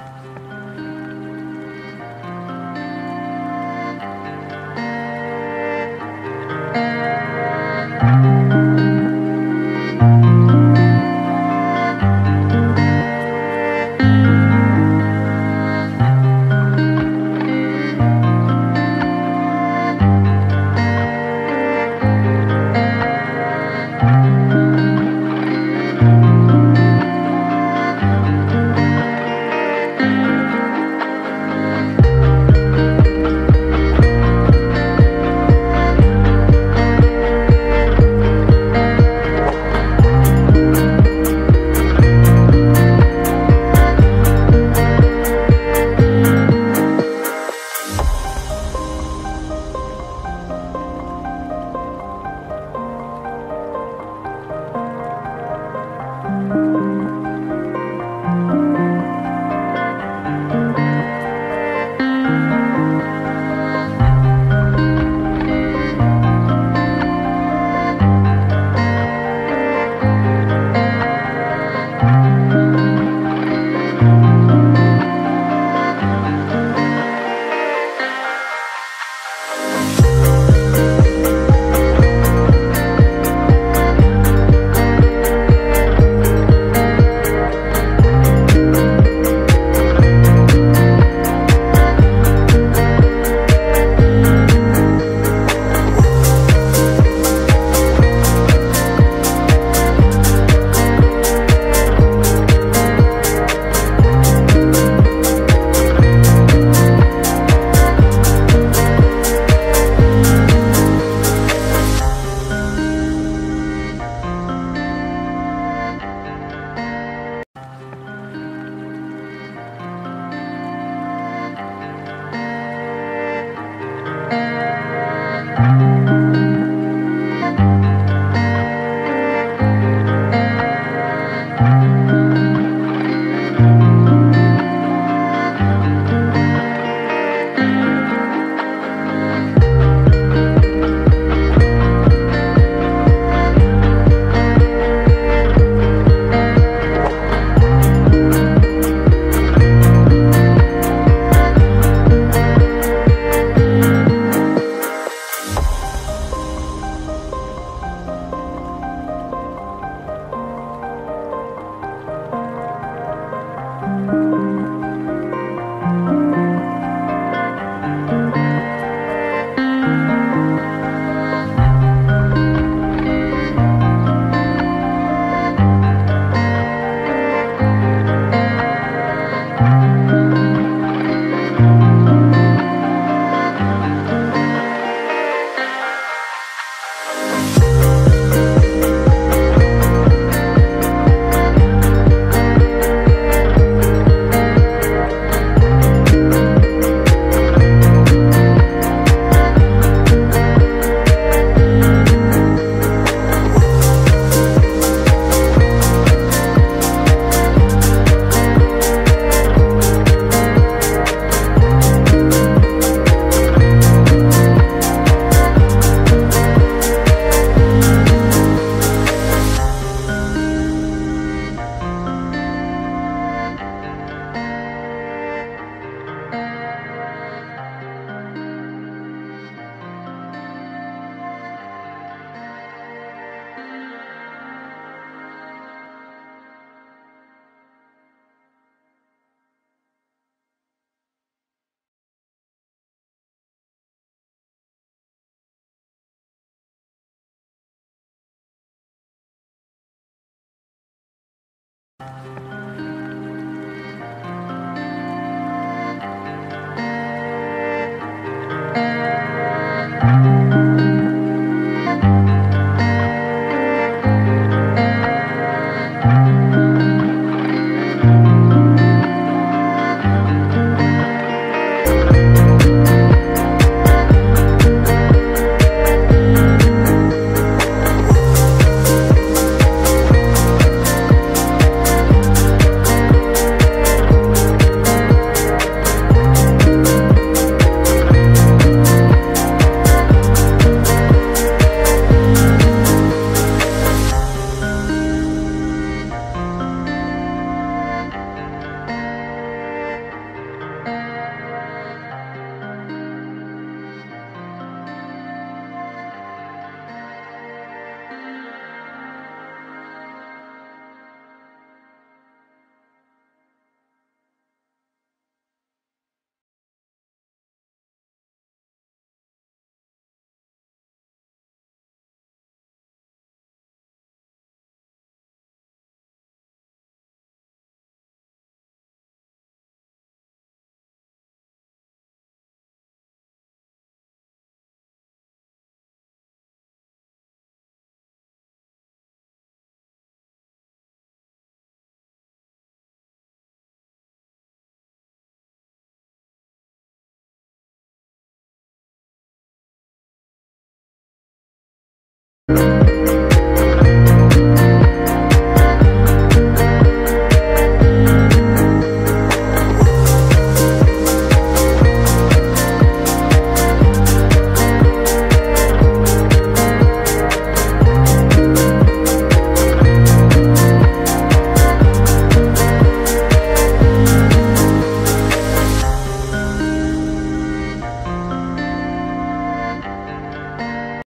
you